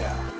Yeah.